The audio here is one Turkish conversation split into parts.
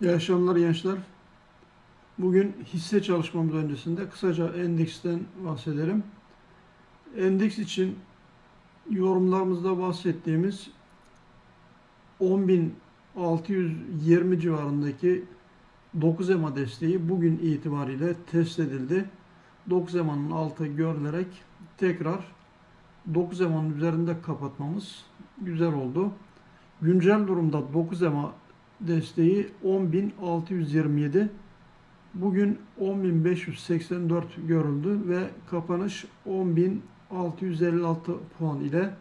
İyi akşamlar gençler. Bugün hisse çalışmamız öncesinde kısaca endeksten bahsedelim. Endeks için yorumlarımızda bahsettiğimiz 10.620 civarındaki 9 EMA desteği bugün itibariyle test edildi. 9 EMA'nın altı görülerek tekrar 9 EMA'nın üzerinde kapatmamız güzel oldu. Güncel durumda 9 EMA desteği 10.627. Bugün 10.584 görüldü ve kapanış 10.656 puan ile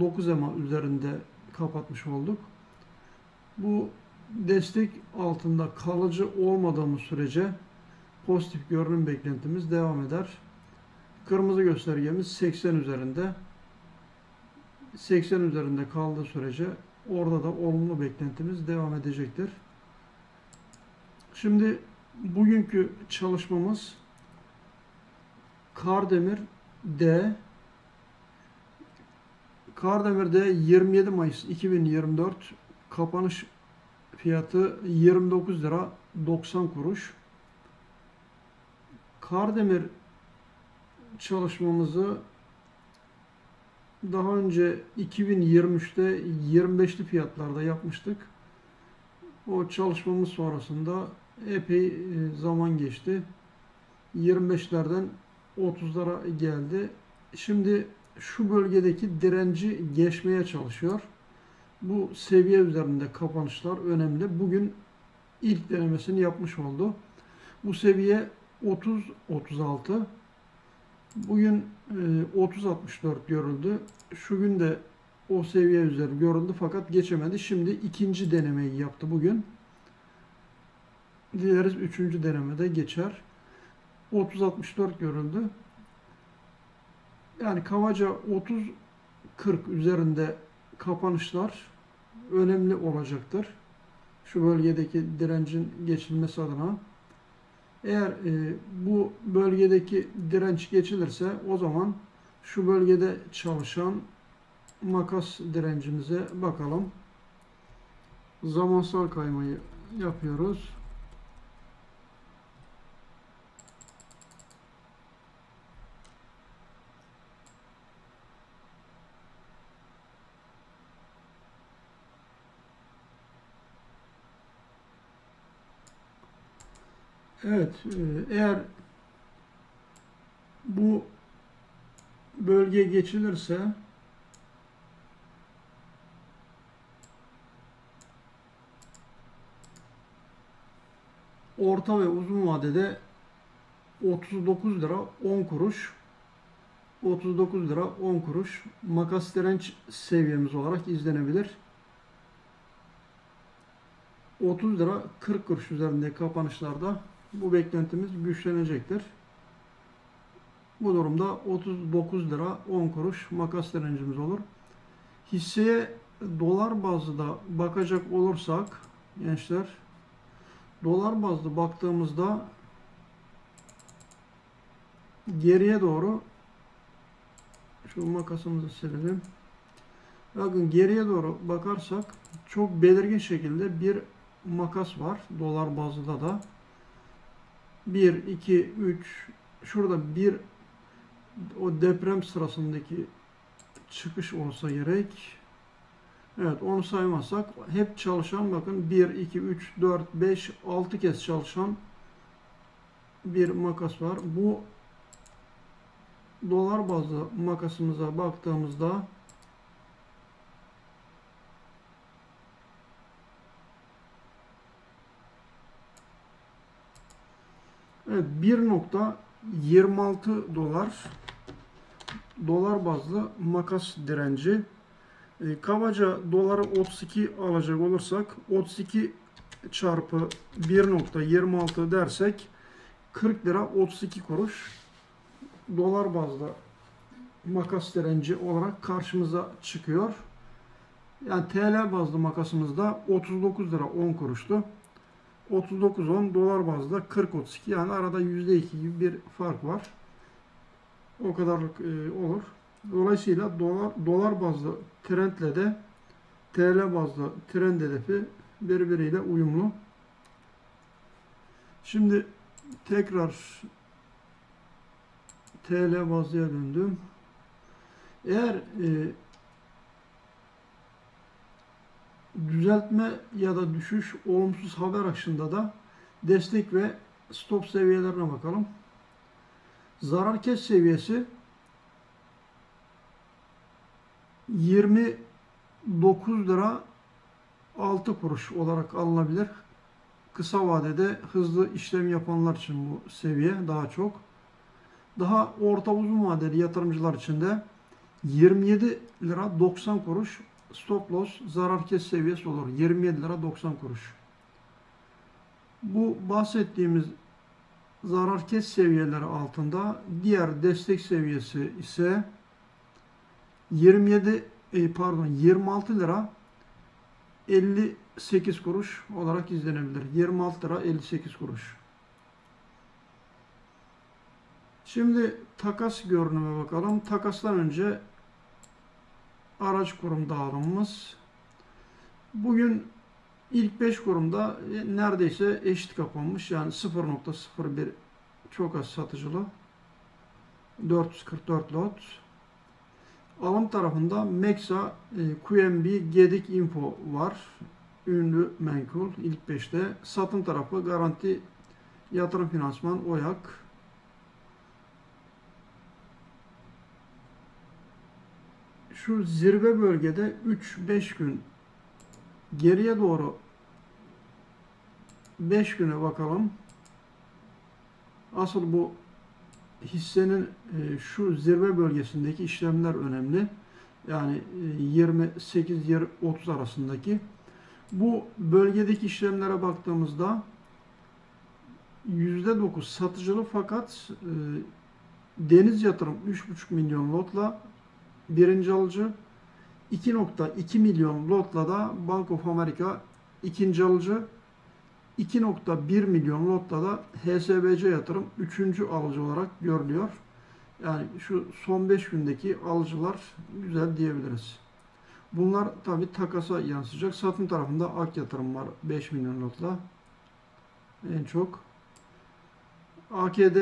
9 EMA üzerinde kapatmış olduk. Bu destek altında kalıcı olmadığımız sürece pozitif görünüm beklentimiz devam eder. Kırmızı göstergemiz 80 üzerinde. 80 üzerinde kaldığı sürece orada da olumlu beklentimiz devam edecektir. Şimdi bugünkü çalışmamız Kardemir D Kardemir D 27 Mayıs 2024 kapanış fiyatı 29 lira 90 kuruş. Kardemir çalışmamızı daha önce 2023'te 25'li fiyatlarda yapmıştık. O çalışmamız sonrasında epey e, zaman geçti. 25'lerden 30'lara geldi. Şimdi şu bölgedeki direnci geçmeye çalışıyor. Bu seviye üzerinde kapanışlar önemli. Bugün ilk denemesini yapmış oldu. Bu seviye 30-36. Bugün 30-64 görüldü. Şu gün de o seviye üzeri görüldü fakat geçemedi. Şimdi ikinci denemeyi yaptı bugün. Dileriz üçüncü denemede geçer. 30-64 görüldü. Yani kabaca 30-40 üzerinde kapanışlar önemli olacaktır. Şu bölgedeki direncin geçilmesi adına. Eğer e, bu bölgedeki direnç geçilirse o zaman şu bölgede çalışan makas direncimize bakalım. Zamansal kaymayı yapıyoruz. Evet, e, eğer bu bölge geçilirse orta ve uzun vadede 39 lira 10 kuruş 39 lira 10 kuruş makas direnç seviyemiz olarak izlenebilir. 30 lira 40 kuruş üzerinde kapanışlarda bu beklentimiz güçlenecektir. Bu durumda 39 lira 10 kuruş makas direncimiz olur. Hisseye dolar bazlı bakacak olursak gençler dolar bazlı baktığımızda geriye doğru şu makasımızı silelim. Bakın geriye doğru bakarsak çok belirgin şekilde bir makas var dolar bazında da. 1, 2, 3 şurada bir o deprem sırasındaki çıkış olsa gerek. Evet onu saymazsak hep çalışan bakın 1, 2, 3, 4, 5, 6 kez çalışan bir makas var. Bu dolar bazlı makasımıza baktığımızda Evet 1.26 dolar dolar bazlı makas direnci. E, kabaca doları 32 alacak olursak 32 çarpı 1.26 dersek 40 lira 32 kuruş dolar bazlı makas direnci olarak karşımıza çıkıyor. Yani TL bazlı makasımızda 39 lira 10 kuruştu. 39.10 dolar bazda 40.32 yani arada %2 gibi bir fark var. O kadarlık e, olur. Dolayısıyla dolar, dolar bazlı trendle de TL bazlı trend hedefi birbiriyle uyumlu. Şimdi tekrar TL bazlıya döndüm. Eğer e, düzeltme ya da düşüş olumsuz haber akışında da destek ve stop seviyelerine bakalım. Zarar kes seviyesi 29 lira 6 kuruş olarak alınabilir. Kısa vadede hızlı işlem yapanlar için bu seviye daha çok. Daha orta uzun vadeli yatırımcılar için de 27 lira 90 kuruş stop loss zarar kes seviyesi olur. 27 lira 90 kuruş. Bu bahsettiğimiz zarar kes seviyeleri altında diğer destek seviyesi ise 27 e, pardon 26 lira 58 kuruş olarak izlenebilir. 26 lira 58 kuruş. Şimdi takas görünüme bakalım. Takastan önce araç kurum dağılımımız. Bugün ilk 5 kurumda neredeyse eşit kapanmış. Yani 0.01 çok az satıcılı. 444 lot. Alım tarafında Mexa, e, QNB, Gedik Info var. Ünlü menkul ilk 5'te. Satım tarafı Garanti Yatırım Finansman Oyak. Şu zirve bölgede 3-5 gün geriye doğru 5 güne bakalım. Asıl bu hissenin e, şu zirve bölgesindeki işlemler önemli. Yani 28-30 e, arasındaki. Bu bölgedeki işlemlere baktığımızda %9 satıcılı fakat e, deniz yatırım 3,5 milyon lotla birinci alıcı 2.2 milyon lotla da Bank of America ikinci alıcı 2.1 milyon lotta da HSBC yatırım 3. alıcı olarak görülüyor. Yani şu son 5 gündeki alıcılar güzel diyebiliriz. Bunlar tabi takasa yansıyacak. Satım tarafında Ak yatırım var 5 milyon lotla. En çok. AKD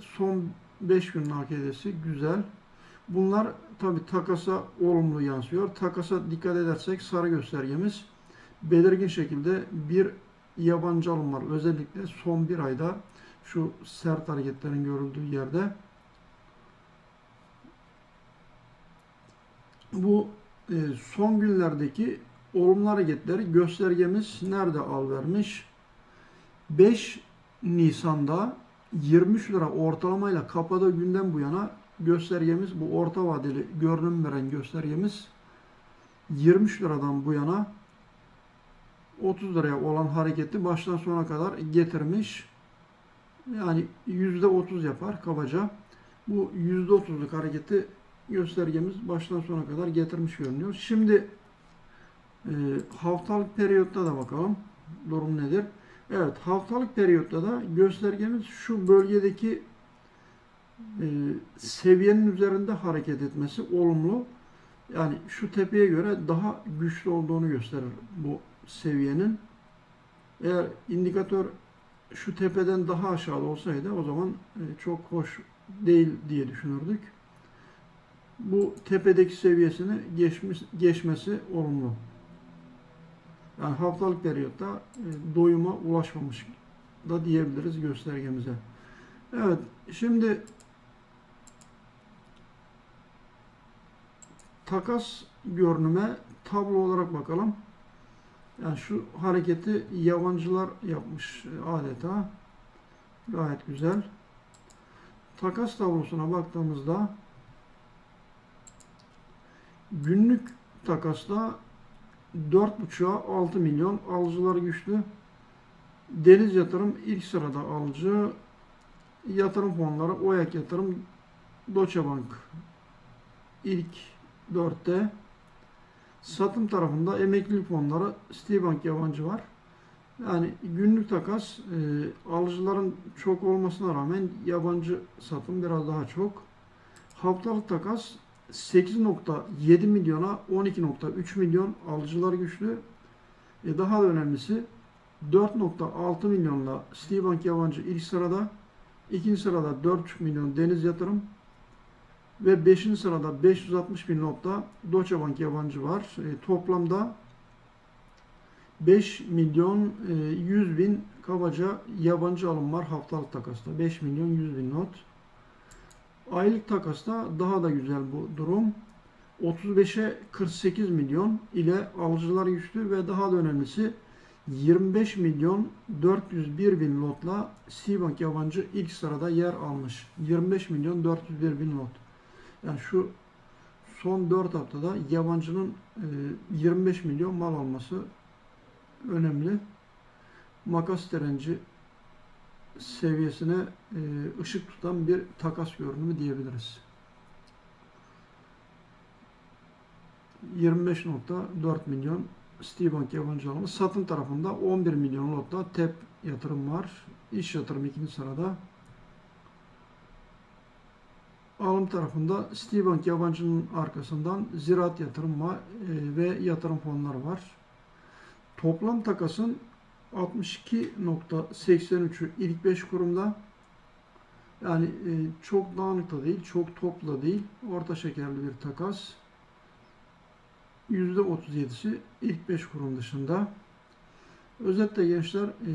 son 5 günün AKD'si güzel. Bunlar tabi takasa olumlu yansıyor. Takasa dikkat edersek sarı göstergemiz belirgin şekilde bir yabancı alım var. Özellikle son bir ayda şu sert hareketlerin görüldüğü yerde bu e, son günlerdeki olumlu hareketleri göstergemiz nerede al vermiş? 5 Nisan'da 23 lira ortalamayla kapadığı günden bu yana göstergemiz bu orta vadeli görünüm veren göstergemiz 23 liradan bu yana 30 liraya olan hareketi baştan sona kadar getirmiş. Yani %30 yapar kabaca. Bu %30'luk hareketi göstergemiz baştan sona kadar getirmiş görünüyor. Şimdi e, haftalık periyotta da bakalım. Durum nedir? Evet haftalık periyotta da göstergemiz şu bölgedeki e, seviyenin üzerinde hareket etmesi olumlu. Yani şu tepeye göre daha güçlü olduğunu gösterir bu seviyenin. Eğer indikatör şu tepeden daha aşağıda olsaydı o zaman e, çok hoş değil diye düşünürdük. Bu tepedeki seviyesini geçmiş, geçmesi olumlu. Yani haftalık periyotta e, doyuma ulaşmamış da diyebiliriz göstergemize. Evet, şimdi takas görünüme tablo olarak bakalım. Yani şu hareketi yabancılar yapmış adeta. Gayet güzel. Takas tablosuna baktığımızda günlük takasta 4.5'a 6 milyon alıcılar güçlü. Deniz yatırım ilk sırada alıcı. Yatırım fonları OYAK yatırım Deutsche Bank ilk 4'te. Satım tarafında emeklilik fonları Citibank yabancı var. Yani günlük takas e, alıcıların çok olmasına rağmen yabancı satım biraz daha çok. Haftalık takas 8.7 milyona 12.3 milyon alıcılar güçlü. E, daha da önemlisi 4.6 milyonla Citibank yabancı ilk sırada. ikinci sırada 4,5 milyon Deniz Yatırım. Ve 5. sırada 560 bin notta Deutsche Bank yabancı var. E, toplamda 5 milyon e, 100 bin kabaca yabancı alım var haftalık takasta. 5 milyon 100 bin not. Aylık takasta daha da güzel bu durum. 35'e 48 milyon ile alıcılar güçlü ve daha da önemlisi 25 milyon 401 bin lotla Citibank yabancı ilk sırada yer almış. 25 milyon 401 bin lot. Yani şu son 4 haftada yabancının e, 25 milyon mal alması önemli. Makas direnci seviyesine e, ışık tutan bir takas görünümü diyebiliriz. 25.4 milyon Citibank yabancı alımı. Satın tarafında 11 milyon lotta TEP yatırım var. İş yatırım ikinci sırada. Alım tarafında Citibank yabancının arkasından ziraat yatırım e, ve yatırım fonları var. Toplam takasın 62.83'ü ilk 5 kurumda. Yani e, çok dağınık da değil, çok toplu da değil. Orta şekerli bir takas. %37'si ilk 5 kurum dışında. Özetle gençler e,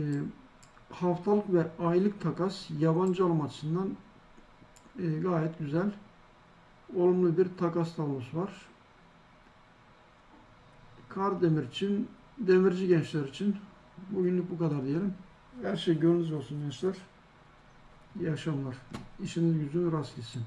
haftalık ve aylık takas yabancı alım açısından e, gayet güzel. Olumlu bir takas tablosu var. Kardemir için, demirci gençler için bugünlük bu kadar diyelim. Her şey gönlünüz olsun gençler. İyi akşamlar. İşiniz gücünüz rast gitsin.